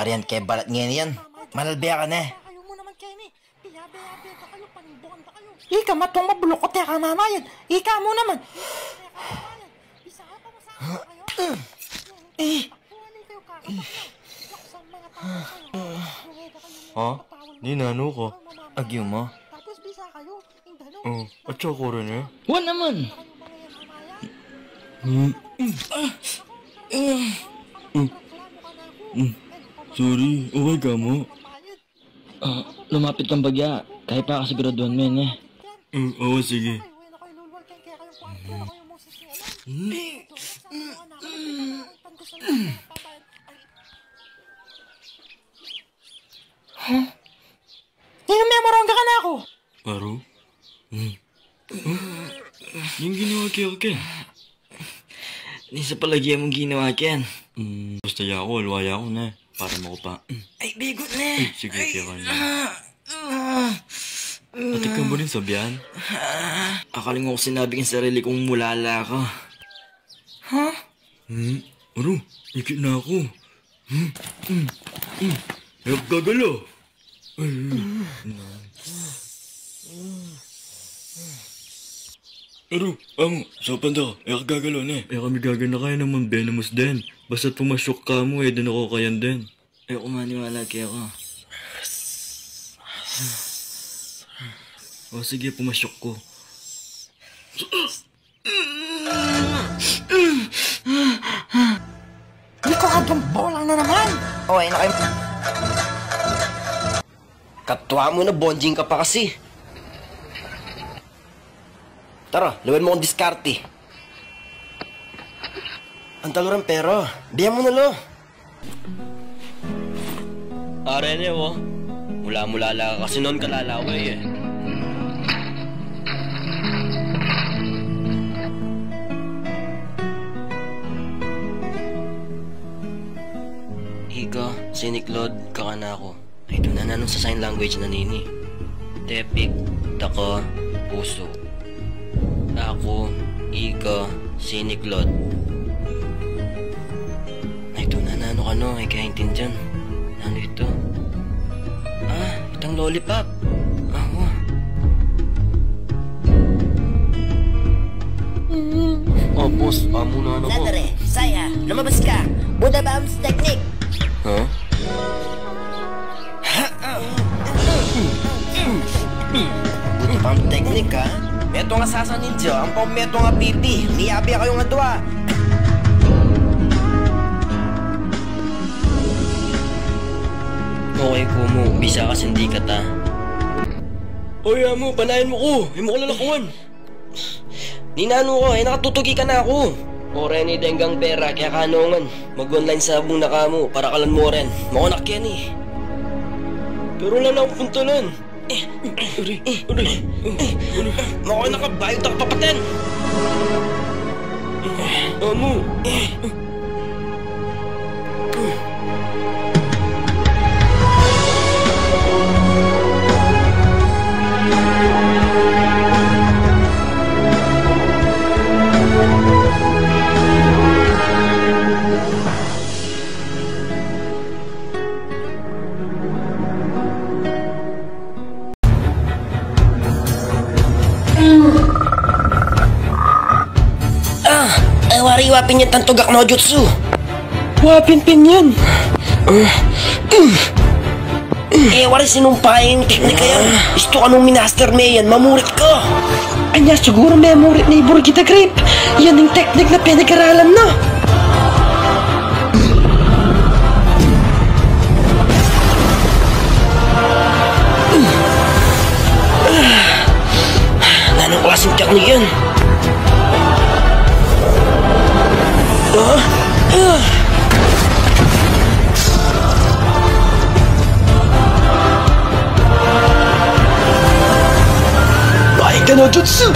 Ariyan kay balat ngayon yan. Manalbiya ka na eh. Kayo mo naman, Kenny. Piyabe-yabe ka kayo, panibongan ka kayo. Ika matong mabulok ka mamayan. Ika mo naman. Isa ka pa kayo. Eh, Tuwalay kayo tao kayo. Kayo mga Ha? mo. Di nano ko. Agyo mo. Tapos bisa kayo. Oh, at saka ko rin eh. Wan naman. Kayo mga yan, mamaya. Hmm. Ka. Sorry, okay ka mo? Ah, lumapit ng bagya. Kahit pa kasiguraduhan mo yun eh. Hmm, oo, sige. Kayo, yan ako ilulwal kayo. Kaya kayong kwarto. Yan ako yung Moses ni Alam. Ito, sa mga anak ko, pinakakaitan ko sa mga pambayad. Ay, Nino memorongga ka na ako. Paro? Hmm. Huh? Yung ginawa kay Ken. Di sa palagyan mong ginawa Ken. Hmm, basta ya ako, luwaya ako na. Para makupa. Ay, bigot na Ay, sige, kaya ka na. Ate ka mo rin sabihan? Akaling ako sinabi ng sarili kong mulala ka. Hmm? Aro, ikit na ako. Hmm? Hmm? Hmm? Ayok gagalo. Ay, Aro, amo, sopan daw. Ayok gagalo na. Ay kami gagana kaya naman venomous din. Basta pumasyok ka mo eh, din ako kayan din. Ayoko maniwala kaya ka. O sige, pumasyok ko. Hindi ko agam bolang na naman. Okay na kayo. Katwa mo na, bonjing ka pa kasi. Tara, luwan mo akong diskarte. Ang taluran pero, biyan mo na lo. Are niya mo. Mula-mula lang kasi noon kalalaway eh. Ika, siniklod, kakana ako. Ay doon na nanong sa sign language na nini. Tepik, tako, puso. Ako, ika, siniklod. Na nano ka no, ay kaya intindihan. Ano ito? Ah, itang lollipop. Ako. Oh, boss, amo na ano ko. Sandere, saya, lumabas ka. Buddha Bounce Technique. Ha? Buddha Bounce Technique, ha? Meto nga sasa ninja, ang pang meto nga pipi. Miyabi kayo nga dua. Okay ko mo, bisa ka hindi ka ta. Oy, amo, panayin mo ko. Ay mo ko lalakuan. Di na ano ko, ay nakatutugi ka na ako. Ore ni Denggang pera, kaya kanongan. Mag-online sa abong nakamo, para kalan mo rin. Makunak yan eh. Pero wala na akong puntulan. Eh, uri, uri, uri. Makunak ka, bayot ako papaten. Amo. Ay, wari-wa pinyat ang tugak no jutsu. Wapin-pin yan. Eh, wari sinumpahin teknika yan. Isto ka nung minaster me yan, mamurit ka. Anya siguro memory ni Burgita Grape. Yan yung technique na pinag-aralan na. Anong klaseng teknik yan? 術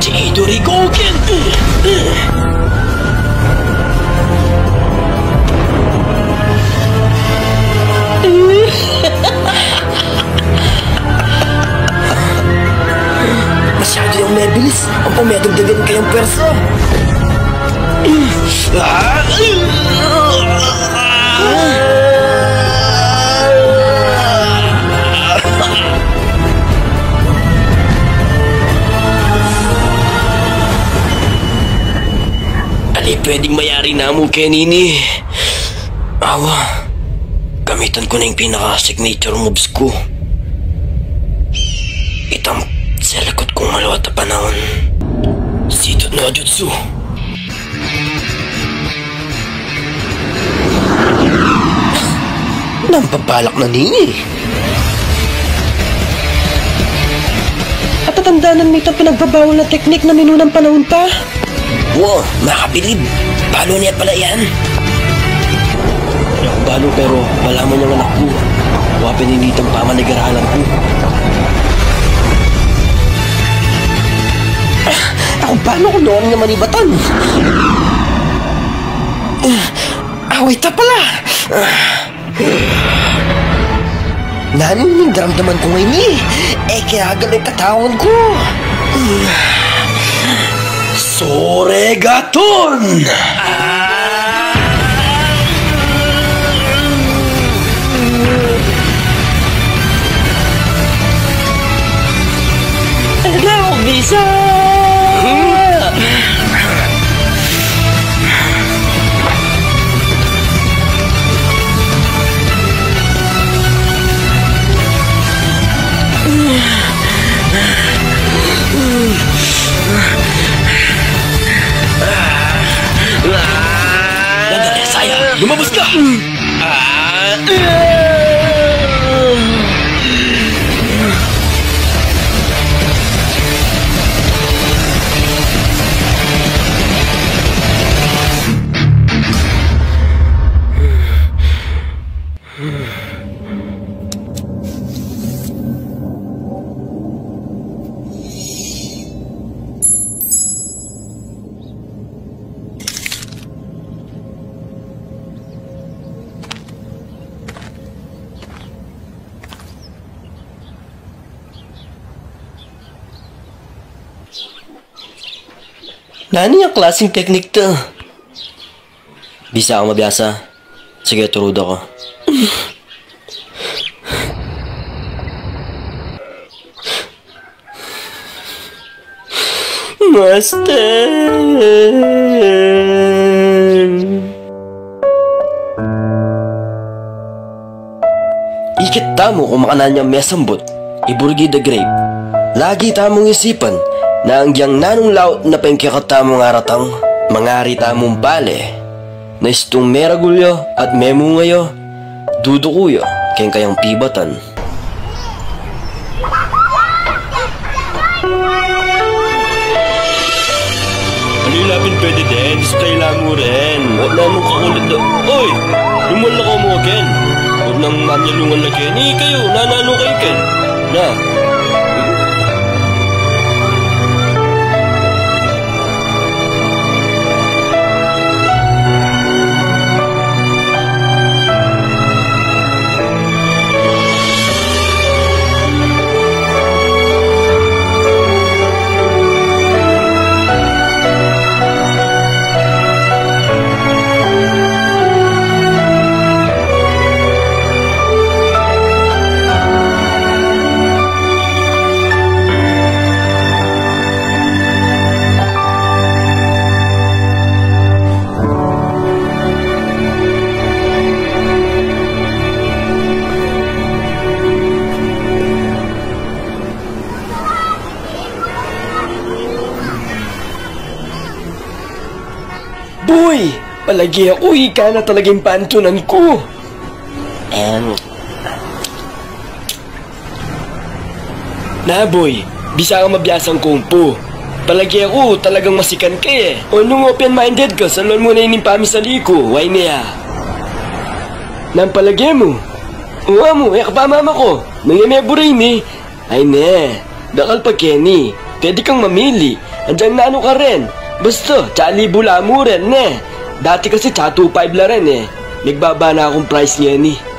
千鳥合剣 Așa de un merbilis, o pomea de devenit că e un persoan. Ah! Pwedeng mayari na mo, Kenny ni. Awa, gamitan ko na yung pinaka-signature moves ko. Itang sa likod kong malawat na panahon. Sitot no Jutsu. Nampabalak na ni. At tatandaan may itang pinagbabawal na teknik na minunang panahon pa. Wow, makabilib. Balo niya pala yan. Balo pero malaman niyang anak ko. Huwag pininitang pamanag-aralan ko. Ah, ako paano ko noon nga manibatan? Ah, away ta pala. Ah. Nanon yung daramdaman ko ngayon eh. Eh, kaya galing katawan ko. Soregaton visage Nani ang klaseng teknik to? Bisa ako mabiyasa. Sige, turud ako. Master! Ikit tamo kung makananya mesambot, iburgi the grape. Lagi tamong isipan na ang diyang nanong laot na pengkakatamong aratang, mangari tamong bale, na istong meragulyo at memungayo, dudukuyo, keng kayang pibatan. Ano yung lapin pwede din? Display lang mo rin. Huwag na mong kakulit na... Oy! Lumal ako mo, Ken. Huwag nang manyalungan na, Ken. Eh, kayo, nanalo kayo, Ken. Na. Palagi ako, ika na talaga yung pantunan ko. Um, na boy, bisa ka mabiyasang kumpo. Palagi ako, talagang masikan ka eh. O nung open-minded ka, salon mo na yung pami sa liko, why niya? Nang palagi mo. Uwa mo, eh kapamama ko. Nangyamebo rin eh. Ay ne, dakal pa Kenny. Pwede kang mamili. Andiyan na ano ka rin. Basta, tsalibo lang mo rin eh. Dati kasi tsa 2.5 la rin eh. Nagbaba na akong price niya ni.